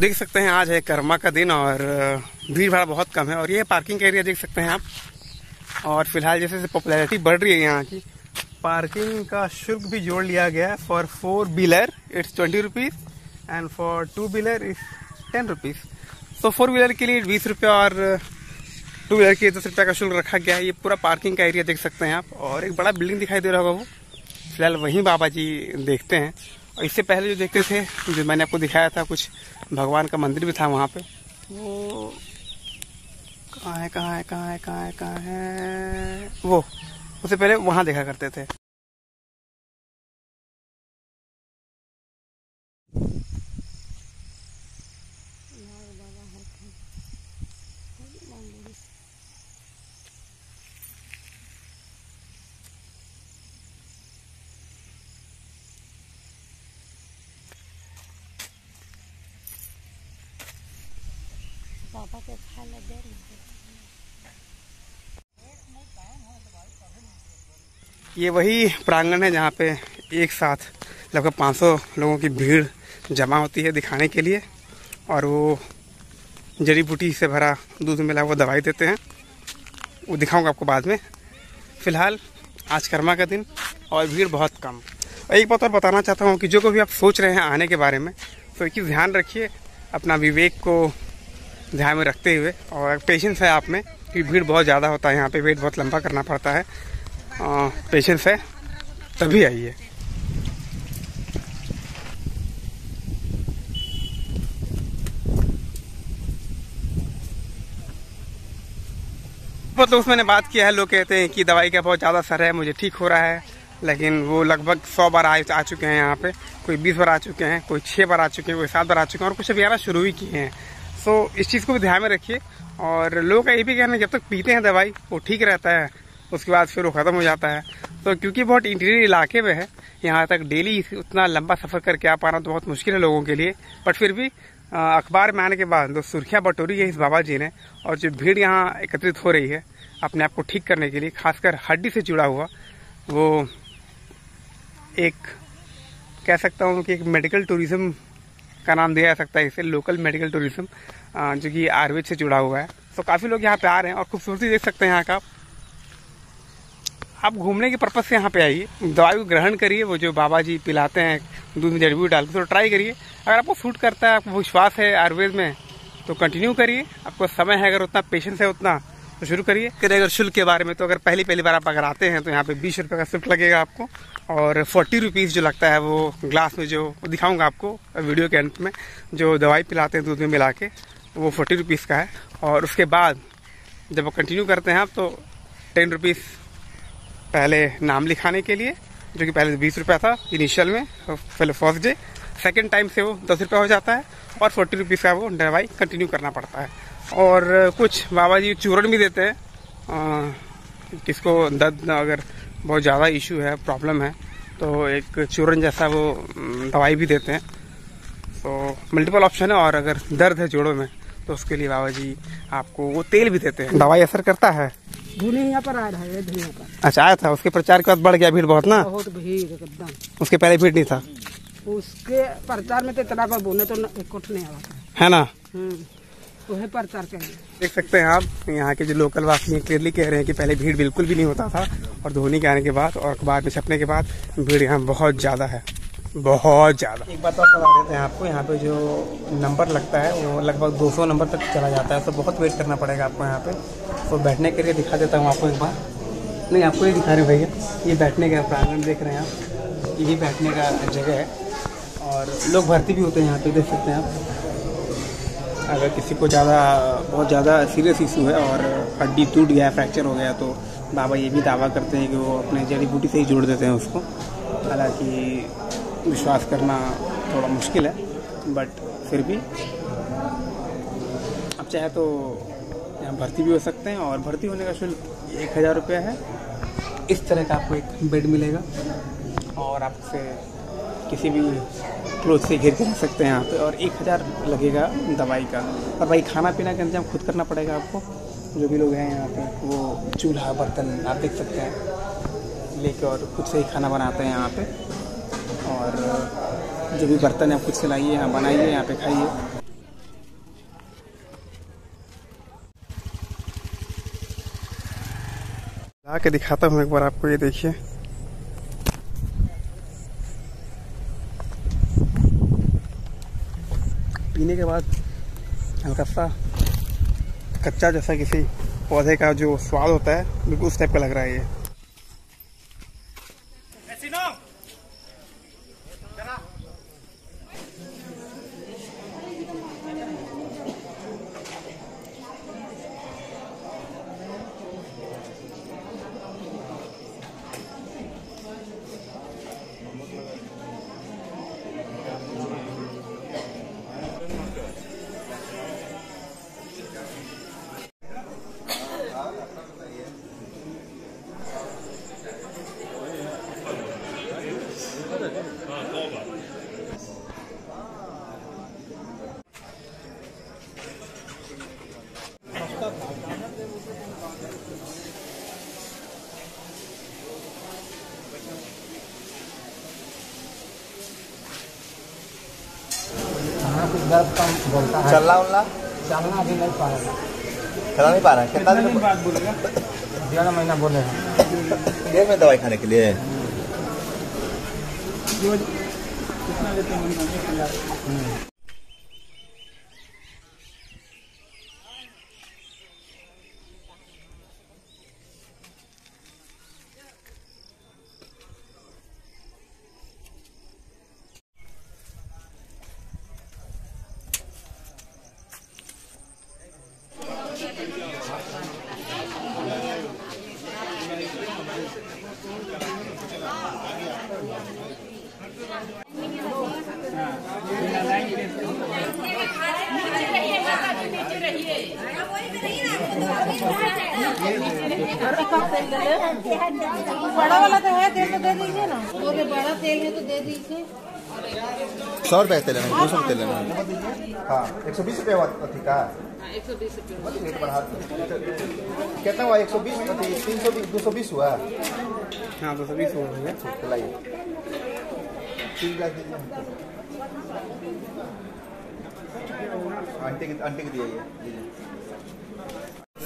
देख सकते हैं, आज है कर्मा का दिन और भीड़ भाड़ बहुत कम है। और ये पार्किंग एरिया देख सकते हैं आप। और फ़िलहाल जैसे जैसे पॉपुलैरिटी बढ़ रही है यहाँ की, पार्किंग का शुल्क भी जोड़ लिया गया है। For four wheeler it's twenty rupees and for two wheeler is ten rupees तो फोर व्हीलर के लिए बीस रुपये और टू व्हीलर के लिए दस रुपये का शुल्क रखा गया है। ये पूरा पार्किंग का एरिया देख सकते हैं आप। और एक बड़ा बिल्डिंग दिखाई दे रहा होगा वो। फ़िलहाल वहीं बाबा जी देखते हैं। और इससे पहले जो देखते थे जो मैंने आपको दिखाया था, कुछ भगवान का मंदिर भी था वहाँ पे। वो कहाँ है कहाँ है कहाँ है कहाँ है कहाँ है? वो, उससे पहले वहाँ देखा करते थे। पापा के खा ले दे ये वही प्रांगण है जहाँ पे एक साथ लगभग 500 लोगों की भीड़ जमा होती है दिखाने के लिए और वो जड़ी बूटी से भरा दूध मिला वो दवाई देते हैं। वो दिखाऊँगा आपको बाद में। फ़िलहाल आज कर्मा का दिन और भीड़ बहुत कम। एक बात और बताना चाहता हूँ कि जो कभी आप सोच रहे हैं आने के बारे में तो एक ध्यान रखिए, अपना विवेक को ध्यान में रखते हुए और पेशेंस है आप में क्योंकि भीड़ बहुत ज़्यादा होता है यहाँ पे वेट बहुत लंबा करना पड़ता है। पेशेंस है तभी आइए। बहुत लोग मैंने बात किया है लोग कहते हैं कि दवाई का बहुत ज़्यादा असर है मुझे ठीक हो रहा है लेकिन वो लगभग सौ बार आ, आ चुके हैं यहाँ पे कोई बीस बार आ चुके हैं कोई छः बार आ चुके हैं कोई सात बार आ चुके हैं और कुछ अभी आना शुरू ही किए हैं। सो, इस चीज़ को भी ध्यान में रखिए। और लोग का ये भी कहना है, जब तक पीते हैं दवाई, वो ठीक रहता है, उसके बाद फिर वो ख़त्म हो जाता है। तो क्योंकि बहुत इंटीरियर इलाके में है, यहाँ तक डेली उतना लंबा सफ़र करके आ पाना तो बहुत मुश्किल है लोगों के लिए। बट फिर भी अखबार में आने के बाद, जो सुर्खियाँ बटोरी है इस बाबा जी ने, और जो भीड़ यहाँ एकत्रित हो रही है, अपने आप को ठीक करने के लिए, खासकर हड्डी से जुड़ा हुआ, वो एक, कह सकता हूँ कि एक मेडिकल टूरिज़्म का नाम दिया जा सकता है इसे लोकल मेडिकल टूरिज़्म जो कि आयुर्वेद से जुड़ा हुआ है। तो काफ़ी लोग यहाँ पे आ रहे हैं और खूबसूरती देख सकते हैं यहाँ का। आप घूमने के पर्पज से यहाँ पे आइए, दवाई ग्रहण करिए, वो जो बाबा जी पिलाते हैं, दूध में जड़ी बूटी डाल के तो ट्राई करिए। अगर आपको सूट करता है, आपको विश्वास है आयुर्वेद में तो कंटिन्यू करिए। आपको समय है, अगर उतना पेशेंस है, उतना तो शुरू करिए। फिर अगर शुल्क के बारे में तो अगर पहली पहली बार आप अगर आते हैं तो यहाँ पे बीस रुपये का शुल्क लगेगा आपको। और फोर्टी रुपीज़ जो लगता है वो ग्लास में जो दिखाऊँगा आपको वीडियो के अंत में, जो दवाई पिलाते हैं दूध में मिला के, वो फोर्टी रुपीज़ का है। और उसके बाद जब वो कंटिन्यू करते हैं आप तो टेन रुपीज़ पहले नाम लिखाने के लिए, जो कि पहले बीस रुपया था इनिशियल में, पहले फ़र्स्ट डे सेकेंड टाइम से वो दस रुपया हो जाता है और फोर्टी रुपीज़ का वो दवाई कंटिन्यू करना पड़ता है। और कुछ बाबा जी चूरन भी देते हैं। किसको दर्द अगर बहुत ज़्यादा इशू है प्रॉब्लम है तो एक चूरन जैसा वो दवाई भी देते हैं। तो मल्टीपल ऑप्शन है और अगर दर्द है जोड़ों में तो उसके लिए बाबा जी आपको वो तेल भी देते हैं। दवाई असर करता है? धुनी यहाँ पर आ रहा है धुनी पर। अच्छा आया था। उसके प्रचार के बाद बढ़ गया भीड़ बहुत ना? बहुत भीड़ एकदम। उसके पहले भीड़ नहीं था? उसके प्रचार में तो इतना पर बोले तो एक नहीं आता है ना? वही प्रचार करेंगे देख सकते हैं आप यहाँ के जो लोकल वासी हैं क्लियरली कह रहे हैं कि पहले भीड़ बिल्कुल भी नहीं होता था और धोनी के आने के बाद और अखबार में छपने के बाद भीड़ यहाँ बहुत ज़्यादा है बहुत ज़्यादा। एक बात और बता देते हैं आपको यहाँ पे जो नंबर लगता है वो लगभग 200 नंबर तक चला जाता है तो बहुत वेट करना पड़ेगा आपको यहाँ पे। तो बैठने के लिए दिखा देता हूँ आपको एक बार। नहीं आपको ही दिखा रहे भैया ये बैठने का प्रांगण देख रहे हैं आप यही बैठने का जगह है। और लोग भर्ती भी होते हैं यहाँ पे देख सकते हैं आप। अगर किसी को ज़्यादा, बहुत ज़्यादा सीरियस इशू है और हड्डी टूट गया फ्रैक्चर हो गया तो बाबा ये भी दावा करते हैं कि वो अपने जड़ी बूटी से ही जोड़ देते हैं उसको। हालाँकि विश्वास करना थोड़ा मुश्किल है बट फिर भी अब चाहे तो यहाँ भर्ती भी हो सकते हैं और भर्ती होने का शुल्क एक हज़ार रुपया है। इस तरह का आपको एक बेड मिलेगा और आपसे किसी भी क्लोथ से घेर के रख सकते हैं यहाँ पे और एक हज़ार लगेगा दवाई का। और भाई खाना पीना का इंतज़ाम खुद करना पड़ेगा आपको। जो भी लोग हैं यहाँ पे, वो चूल्हा, बर्तन, आप देख सकते हैं। लेके और खुद से ही खाना बनाते हैं यहाँ पे। और जो भी बर्तन है, आप खुद से लाइए, यहाँ बनाइए, यहाँ पे खाइए। ला के दिखाता हूँ एक बार आपको, ये देखिए। पीने के बाद हल्का सा कच्चा जैसा किसी पौधे का जो स्वाद होता है, बिल्कुल उस टाइप का लग रहा है ये हाँ कुछ दर्द कम बोलता है। चलना उलना? चलना भी नहीं पाएगा चला नहीं पा रहा। कितना दिन बाद बोलेगा डेढ़ महीना बोले हैं। देर में दवाई खाने के लिए? कितना देते हैं बड़ा वाला तो है तेल तो दे दीजिए ना बोले बड़ा तेल है तो दे दीजिए सौ रुपये तेल लेना दो सौ तेल लेना हाँ एक सौ बीस रुपये हुआ अथी का बीस कितना हुआ? एक सौ बीस अथी तीन सौ बीस दो सौ बीस हुआ। हाँ तो सभी सो रहे हैं लाइए तीन लाख दीजिए। आंटी की आंटी की दिया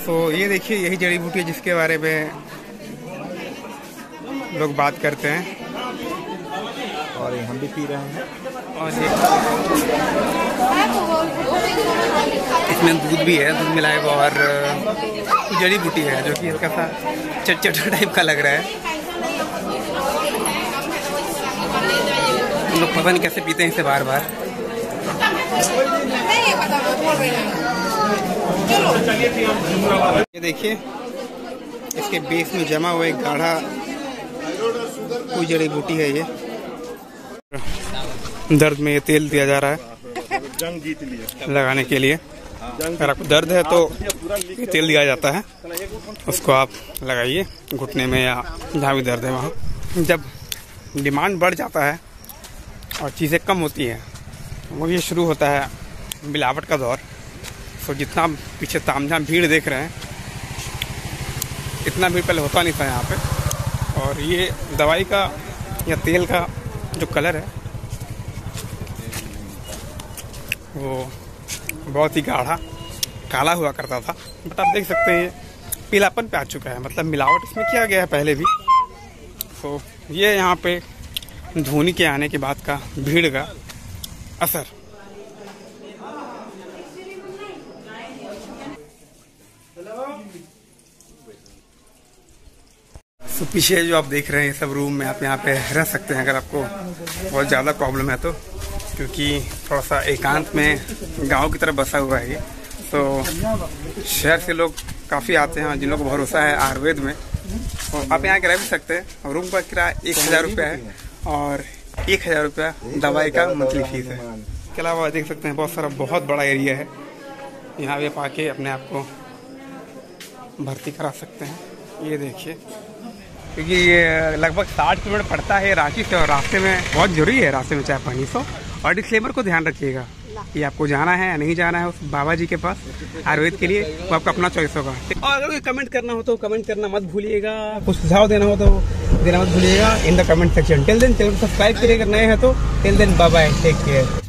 लीजिए। तो ये देखिए यही जड़ी बूटी है जिसके बारे में लोग बात करते हैं। और ये हम भी पी रहे हैं। और ये इसमें दूध भी है दूध मिलाए हुआ और जड़ी बूटी है जो कि हल्का सा चटचटा टाइप का लग रहा है। हम लोग पता नहीं कैसे पीते हैं इसे बार बार ये देखिए, इसके बेस में जमा हुआ एक गाढ़ा कोई जड़ी बूटी है ये। दर्द में ये तेल दिया जा रहा है। लगाने के लिए। अगर आपको दर्द है तो ये तेल दिया जाता है। उसको आप लगाइए, घुटने में या जहाँ भी दर्द है वहाँ। जब डिमांड बढ़ जाता है और चीज़ें कम होती हैं, वो ये शुरू होता है मिलावट का दौर। तो जितना पीछे तामझाम भीड़ देख रहे हैं, इतना भीड़ पहले होता नहीं था यहाँ पे। और ये दवाई का या तेल का जो कलर है, वो बहुत ही गाढ़ा, काला हुआ करता था। बट आप देख सकते हैं ये पीलापन पे आ चुका है। मतलब मिलावट इसमें किया गया है पहले भी। तो ये यहाँ पे धोनी के आने के बाद का भीड़ का असर। तो पीछे जो आप देख रहे हैं सब रूम में आप यहाँ पे रह सकते हैं अगर आपको बहुत ज़्यादा प्रॉब्लम है तो क्योंकि थोड़ा सा एकांत में गाँव की तरफ़ बसा हुआ है ये। तो शहर से लोग काफ़ी आते हैं और जिन लोगों को भरोसा है आयुर्वेद में तो आप यहाँ रह भी सकते हैं। और रूम का किराया एक हज़ार रुपया है और एक हज़ार रुपया दवाई का मंथली फ़ीस है। इसके अलावा देख सकते हैं बहुत सारा, बहुत बड़ा एरिया है। यहाँ भी आप आके अपने आप को भर्ती करा सकते हैं। ये देखिए। क्योंकि ये लगभग साठ किलोमीटर पड़ता है रांची से और रास्ते में, बहुत ज़रूरी है रास्ते में चाय पानी तो और डिस्क्लेमर को ध्यान रखिएगा कि आपको जाना है या नहीं जाना है उस बाबा जी के पास, आयुर्वेद के लिए, वो आपका अपना चॉइस होगा। और अगर कोई कमेंट करना हो तो कमेंट करना मत भूलिएगा। कुछ सुझाव देना हो तो देना मत भूलिएगा। In the comment section till then channel subscribe करिए अगर नए हैं तो till then bye take care